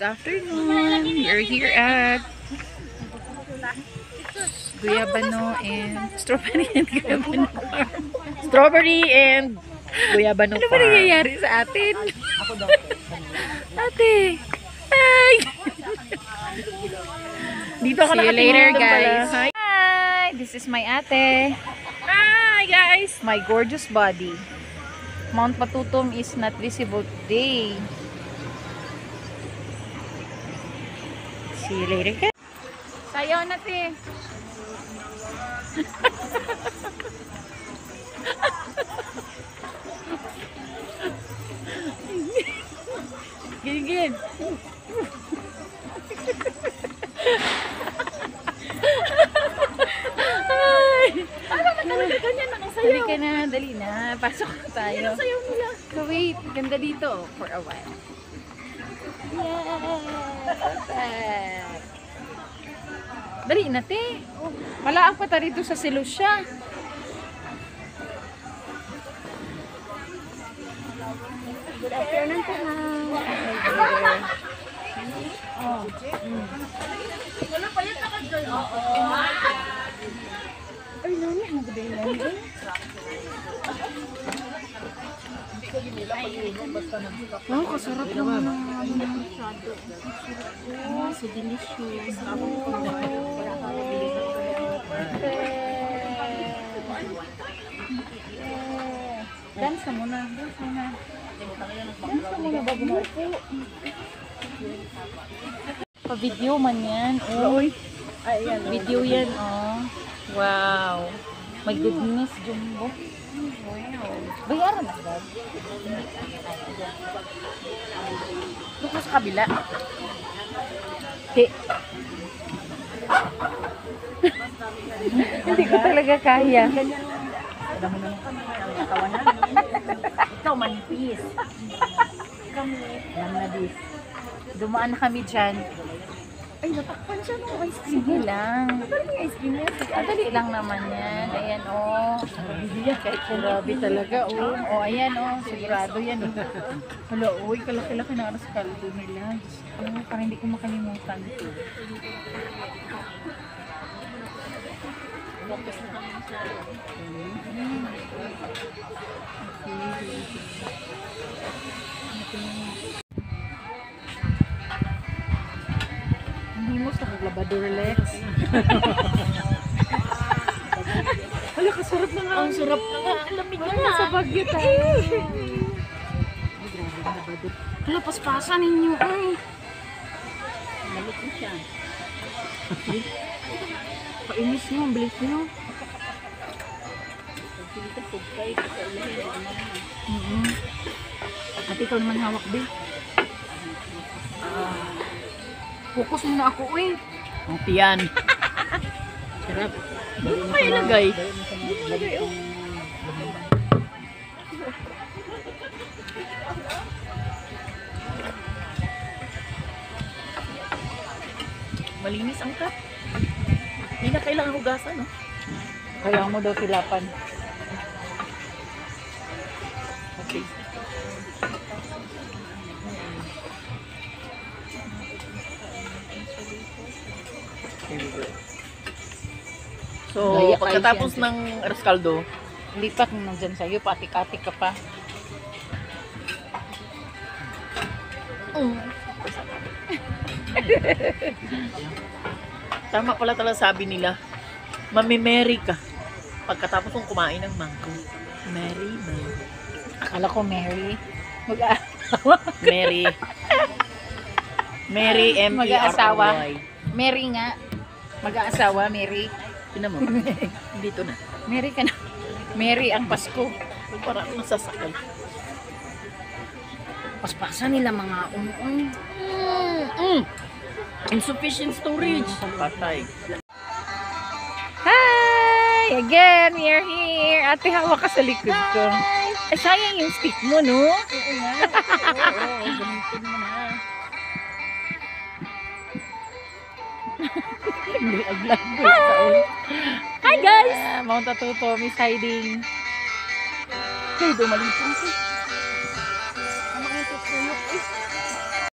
Good afternoon. We're here at Guyabano and Strawberry and Guyabano Farm. Strawberry and guyabano Ano ba nangyayari sa atin? Ate! Hi! Dito ako See you later, guys. Hi. Hi! This is my ate. Hi, guys. My gorgeous body. Mount Patutum is not visible today. See you later, guys. Sayaw na, te. Gigin. Dali ka na, dali na. Pasok na tayo. So wait, ganda dito for a while. Perfect! Dali na, te. Malaang pa ta rito sa Silusya. Good afternoon po, ma'am. Oh. Ay, nani, ang gabi lang. Wow, kasarap naman ang ano masyado. Oh, so delicious. Yeah. Dance ka muna. Dance muna. Dance ka muna bago mo po. Pa-video man yan. Oh. Video yan, oh. Wow. My goodness, Jumbo. Bayaran na, Dad. Look mo sa kabila. Di. Hindi ko talaga kaya. Ikaw manipis. Alam na dis. Dumaan na kami dyan. Ay, natakpan siya ng ice cream. Sige lang. Ano yung ice cream niya? Ah, dali lang naman yan. Ayan, oh. Kahit grabe talaga, oh. Oh, ayan, oh. Sigurado yan, oh. Hala, uy, kalaki-laki na aras kaldo nila. Ko, parang hindi ko makalimutan. Hindi mo sa labador, Lex. Kasarap na nga. Ang sarap na nga. Ang lamig na nga. Sa Baguio tayo. Hala, paspasan ninyo. Ay. Malit mo siya. Painis nyo, ang bilis nyo. Mm-hmm. At ikaw naman hawak, Bill. Focus muna ako, uy. Ang tiyan. Sarap. Ano pa ilagay? Malinis ang cup. Hindi na kailangan hugasan, no? Kailangan mo daw tilapan. Okay. So, kayo pagkatapos siya. ng Rascaldo, Lipat mo nandyan sa'yo, patik-atik ka pa. tama pala talaga sabi nila, mamimeri ka pagkatapos mong kumain ng mangko. Mary, Mary. Akala ko Mary. Mag Mary. Mary, Mag-aasawa. M-E-R-R-Y. Mary nga. Mag-aasawa, Mary. Tinan mo. Dito na. Mary ka na. Mary ang Pasko. Parang nasasakal. Paspasan nila mga um-um. Mm. Insufficient storage. Patay. Hi! Again, we are here. Ate, hawak ka sa likod ko. Eh, sayang yung stick mo, no? Oo nga. Oo, oo. Gamitin mo na. Hindi, aglag po. Hi guys! Uh, Mount Atuto, Miss Hiding. Hey, dumalit po siya. Ang mga tutuyok eh.